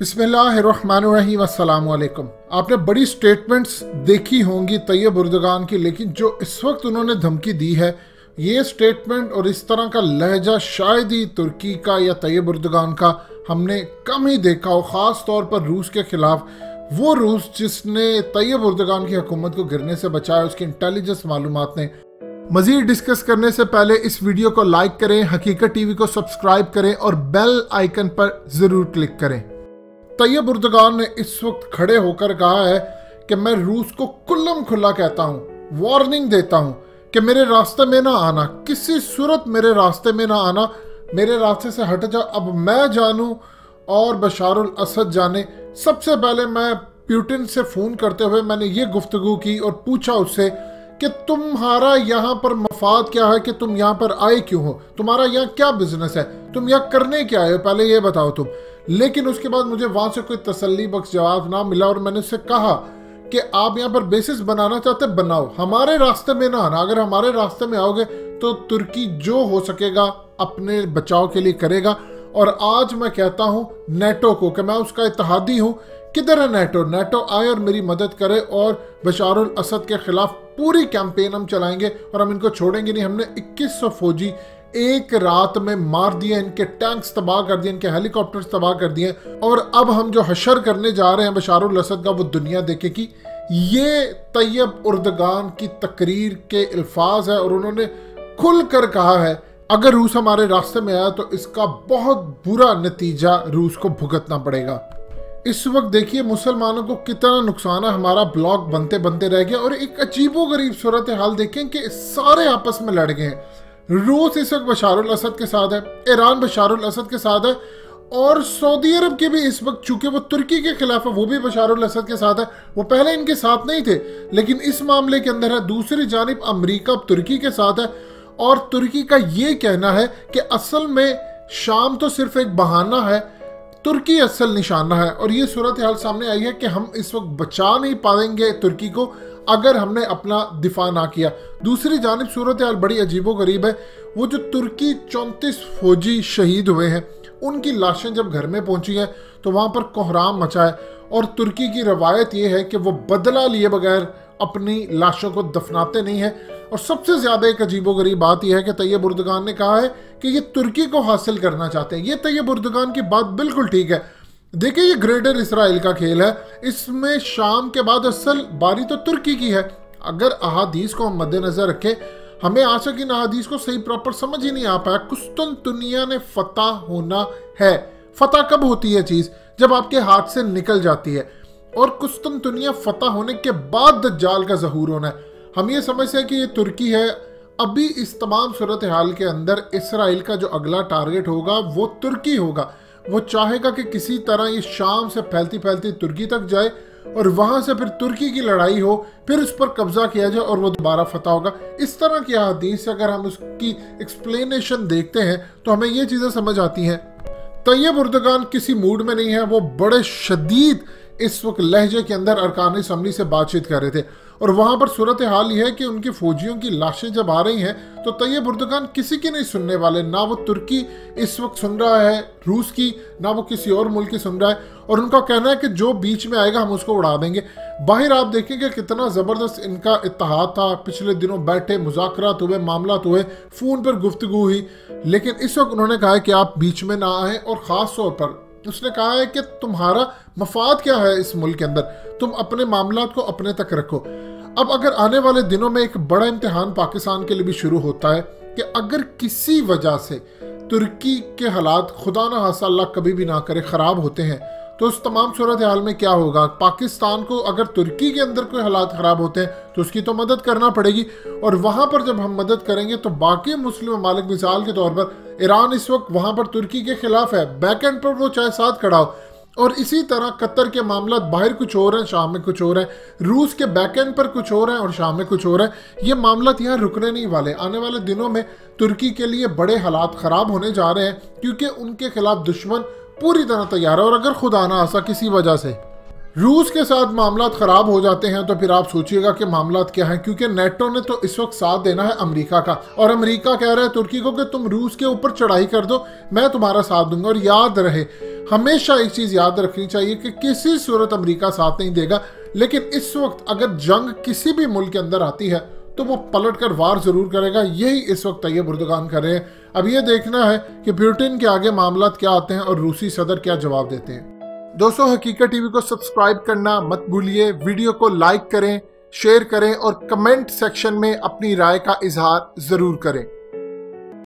بسم اللہ الرحمن الرحیم، السلام علیکم۔ آپ نے بڑی سٹیٹمنٹس دیکھی ہوں گی طیب اردگان کی، لیکن جو اس وقت انہوں نے دھمکی دی ہے، یہ سٹیٹمنٹ اور اس طرح کا لہجہ شاید ہی ترکی کا یا طیب اردگان کا ہم نے کم ہی دیکھا ہو، خاص طور پر روس کے خلاف۔ وہ روس جس نے طیب اردگان کی حکومت کو گرنے سے بچایا، اس کی انٹیلیجنس معلومات نے۔ مزید ڈسکس کرنے سے پہلے اس ویڈیو کو لائک کریں، حقیقت ٹی وی کو سبسکرائب کریں اور بیل آئیکن پر ضرور کلک کریں۔ طیب اردگان نے اس وقت کھڑے ہو کر کہا ہے کہ میں روس کو کلم کھلا کہتا ہوں وارننگ دیتا ہوں کہ میرے راستے میں نہ آنا، کسی صورت میرے راستے میں نہ آنا، میرے راستے سے ہٹ جا، اب میں جانوں اور بشار الاسد جانے۔ سب سے پہلے میں پیوٹن سے فون کرتے ہوئے میں نے یہ گفتگو کی اور پوچھا اس سے کہ تمہارا یہاں پر مفاد کیا ہے کہ تم یہاں پر آئے کیوں ہو؟ تمہارا یہاں کیا بزنس ہے؟ تم یہاں کرنے کیا آئے ہو؟ پہلے یہ بتاؤ تم۔ لیکن اس کے بعد مجھے وہاں سے کوئی تسلی بخش جواب نہ ملا اور میں نے اس سے کہا کہ آپ یہاں پر بیسس بنانا چاہتے بناؤ۔ ہمارے راستے میں نہ آنا۔ اگر ہمارے راستے میں آؤ گے تو ترکی جو ہو سکے گا اپنے بچاؤ کے لیے کرے گا۔ اور آج میں کہتا ہوں نیٹو کو کہ میں اس کا اتحادی ہوں۔ کدھر ہے نیٹو؟ نیٹو آئے اور میری مدد کرے اور بشار الاسد کے خلاف پوری کیمپین ہم چلائیں گے اور ہم ان کو چھوڑیں گے نہیں۔ ہم نے اکیس سو فوجی ایک رات میں مار دیے، ان کے ٹینکس تباہ کر دیے، ان کے ہیلی کاپٹرز تباہ کر دیے۔ اور اب ہم جو حشر کرنے جا رہے ہیں بشار الاسد کا، وہ دنیا دیکھے کی یہ طیب اردگان کی تقریر کے الفاظ ہے اور انہوں نے کھل کر کہا ہے، اگر روس ہمارے راستے میں آیا تو اس کا بہت برا نتیجہ روس کو بھگتنا پڑے گا۔ اس وقت دیکھیے، مسلمانوں کو کتنا نقصان ہے، ہمارا بلاک بنتے بنتے رہ گیا اور ایک عجیب و غریب صورتحال دیکھیں کہ سارے آپس میں لڑ گئے۔ ہیں روس اس وقت بشار الاسد کے ساتھ ہے، ایران بشار الاسد کے ساتھ ہے، اور سعودی عرب کے بھی اس وقت چونکہ وہ ترکی کے خلاف ہے، وہ بھی بشار الاسد کے ساتھ ہے۔ وہ پہلے ان کے ساتھ نہیں تھے، لیکن اس معاملے کے اندر ہے، دوسری جانب امریکہ ترکی کے ساتھ ہے۔ اور ترکی کا یہ کہنا ہے کہ اصل میں شام تو صرف ایک بہانہ ہے، ترکی اصل نشانہ ہے۔ اور یہ صورتحال سامنے آئی ہے کہ ہم اس وقت بچا نہیں پائیں گے ترکی کو۔ اگر ہم نے اپنا دفاع نہ کیا۔ دوسری جانب صورتحال بڑی عجیب و غریب ہے۔ وہ جو ترکی چونتیس فوجی شہید ہوئے ہیں، ان کی لاشیں جب گھر میں پہنچی ہیں تو وہاں پر کوہرام مچا ہے اور ترکی کی روایت یہ ہے کہ وہ بدلہ لیے بغیر اپنی لاشوں کو دفناتے نہیں ہیں۔ اور سب سے زیادہ ایک عجیب و غریب بات یہ ہے کہ طیب اردگان نے کہا ہے کہ یہ ترکی کو حاصل کرنا چاہتے ہیں۔ یہ طیب اردگان کی بات بالکل ٹھیک ہے۔ دیکھیں یہ گریٹر اسرائیل کا کھیل ہے۔ اس میں شام کے بعد اصل باری تو ترکی کی ہے۔ اگر احادیث کو ہم مد نظر رکھیں، ہمیں آج تک ان احادیث کو صحیح پراپر سمجھ ہی نہیں آ پایا۔ کستن دنیا نے فتح ہونا ہے۔ فتح کب ہوتی ہے چیز؟ جب آپ کے ہاتھ سے نکل جاتی ہے۔ اور کستن دنیا فتح ہونے کے بعد دجال کا ظہور ہونا ہے۔ ہم یہ سمجھتے ہیں کہ یہ ترکی ہے۔ ابھی اس تمام صورتحال کے اندر اسرائیل کا جو اگلا ٹارگٹ ہوگا، وہ ترکی ہوگا۔ وہ چاہے گا کہ کسی طرح یہ شام سے پھیلتی پھیلتی ترکی تک جائے اور وہاں سے پھر ترکی کی لڑائی ہو، پھر اس پر قبضہ کیا جائے اور وہ دوبارہ فتح ہوگا۔ اس طرح کی حدیث سے اگر ہم اس کی ایکسپلینیشن دیکھتے ہیں تو ہمیں یہ چیزیں سمجھ آتی ہیں۔ طیب اردگان کسی موڈ میں نہیں ہے، وہ بڑے شدید اس وقت لہجے کے اندر ارکان اسمبلی سے بات چیت کر رہے تھے۔ اور وہاں پر صورتحال یہ ہے کہ ان کی فوجیوں کی لاشیں جب آ رہی ہیں تو طیب اردگان کسی کی نہیں سننے والے، نہ وہ ترکی اس وقت سن رہا ہے، روس کی، نہ وہ کسی اور ملک کی سن رہا ہے۔ اور ان کا کہنا ہے کہ جو بیچ میں آئے گا ہم اس کو اڑا دیں گے۔ باہر آپ دیکھیں کہ کتنا زبردست ان کا اتحاد تھا۔ پچھلے دنوں بیٹھے، مذاکرات ہوئے، معاملات ہوئے، فون پر گفتگو ہوئی۔ لیکن اس وقت انہوں نے کہا ہے کہ آپ بیچ میں نہ آئیں اور خاص طور پر اس نے کہا ہے کہ تمہارا مفاد کیا ہے اس ملک کے اندر؟ تم اپنے معاملات کو اپنے تک رکھو۔ اب اگر آنے والے دنوں میں ایک بڑا امتحان پاکستان کے لیے بھی شروع ہوتا ہے کہ اگر کسی وجہ سے ترکی کے حالات خدا نہ حاصل اللہ کبھی بھی نہ کرے خراب ہوتے ہیں، تو اس تمام صورتحال میں کیا ہوگا؟ پاکستان کو اگر ترکی کے اندر کوئی حالات خراب ہوتے ہیں، تو اس کی تو مدد کرنا پڑے گی۔ اور وہاں پر جب ہم مدد کریں گے، تو باقی مسلم ممالک مثال کے طور پر ایران اس وقت وہاں پر ترکی کے خلاف ہے۔ بیک اینڈ پر وہ چاہے ساتھ کھڑا ہو۔ اور اسی طرح قطر کے معاملات باہر کچھ اور ہیں، شام میں کچھ اور ہیں۔ روس کے بیک اینڈ پر کچھ اور ہیں اور شام میں کچھ اور ہیں۔ یہ معاملات یہاں رکنے نہیں والے۔ آنے والے دنوں میں ترکی کے لیے بڑے حالات خراب ہونے جا رہے ہیں کیونکہ ان کے خلاف دشمن پوری طرح تیار ہے۔ اور اگر خدا نہ آسا کسی وجہ سے روس کے ساتھ معاملات خراب ہو جاتے ہیں تو پھر آپ سوچئے گا کہ معاملات کیا ہیں؟ کیونکہ نیٹو نے تو اس وقت ساتھ دینا ہے امریکہ کا۔ اور امریکہ کہہ رہا ہے ترکی کو کہ تم روس کے اوپر چڑھائی کر دو، میں تمہارا ساتھ دوں گا اور یاد رہے۔ ہمیشہ ایک چیز یاد رکھنی چاہیے کہ کسی صورت امریکہ ساتھ نہیں دے گا، لیکن اس وقت اگر جنگ کسی بھی ملک کے اندر آتی ہے تو وہ پلٹ کر وار ضرور کرے گا۔ یہی اس وقت طیب اردگان کر رہے ہیں۔ اب یہ دیکھنا ہے کہ پیوٹن کے آگے معاملات کیا آتے ہیں اور روسی صدر کیا جواب دیتے ہیں۔ دوستو، حقیقت ٹی وی کو سبسکرائب کرنا مت بھولیے، ویڈیو کو لائک کریں، شیئر کریں اور کمنٹ سیکشن میں اپنی رائے کا اظہار ضرور کریں۔